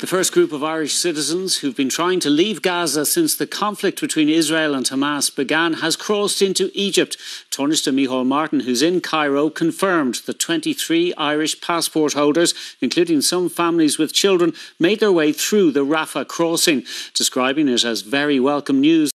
The first group of Irish citizens who've been trying to leave Gaza since the conflict between Israel and Hamas began has crossed into Egypt. Tánaiste Micheál Martin, who's in Cairo, confirmed that 23 Irish passport holders, including some families with children, made their way through the Rafah crossing, describing it as very welcome news.